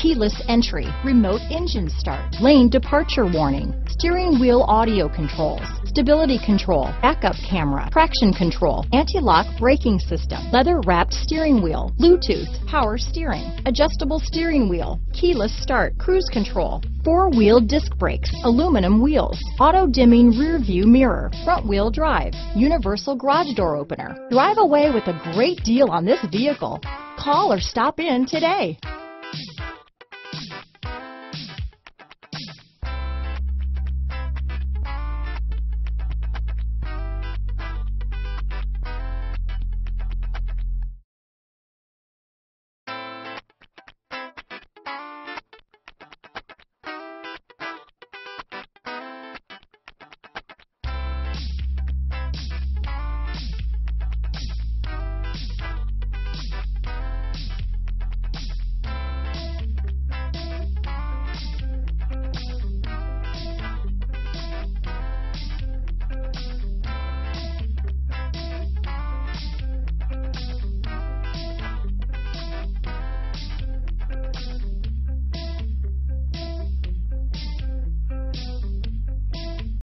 Keyless entry, remote engine start, lane departure warning, steering wheel audio controls, stability control, backup camera, traction control, anti-lock braking system, leather wrapped steering wheel, Bluetooth, power steering, adjustable steering wheel, keyless start, cruise control, four-wheel disc brakes, aluminum wheels, auto-dimming rear view mirror, front wheel drive, universal garage door opener. Drive away with a great deal on this vehicle. Call or stop in today.